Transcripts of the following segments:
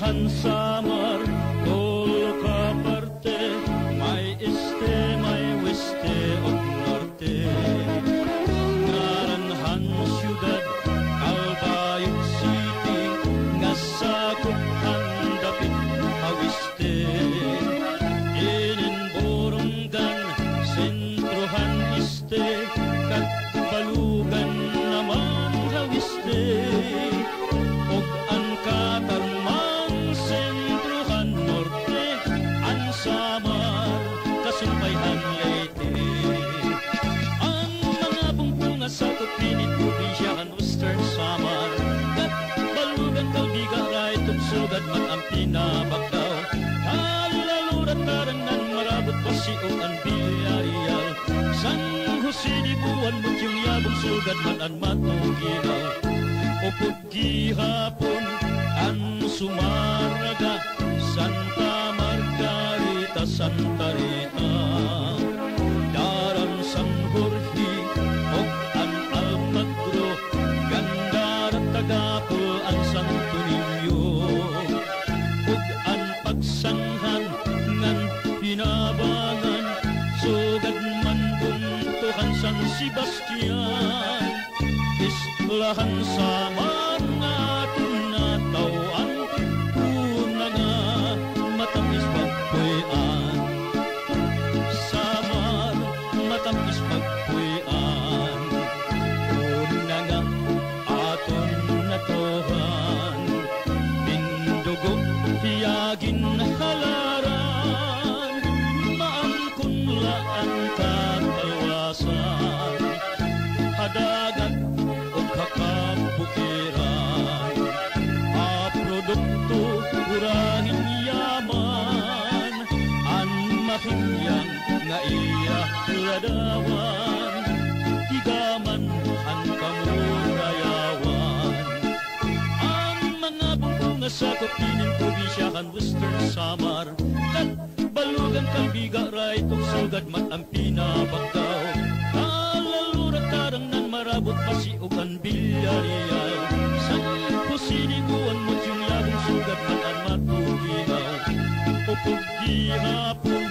Hansa. Pasiong ang bilyarial San Jose di buwan mo yung yabong sugat man ang matuginaw O gihapon ang sumaraga Santa Margarita, Santa Sebastian. Islahan sa mga tunatawan una nga matamis pagpuyan samar matamis pagpuyan una nga aton natohan Pindugo hiyagin halaran An mahinyang nga iya ladawan Tigaman ang kamurayawan ang mga bunga sa Kopinin Probinsyahan Western Samar Kat balugan kalbiga ray Tung sugad man ang pinabagdaw. Kalalurat tarang nan marabot pasiugan bilyarial Sa pusiniguan mo yung yagong sugad man ang matuginaw Upog gihapon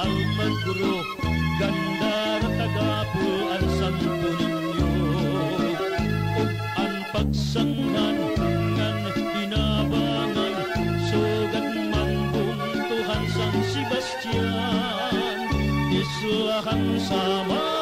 Almagro ganda ra tagapo ang Santo Niño ug ang pagsanghan ngan hinabangan sugad man buntuhan San Sebastian. Islahan sama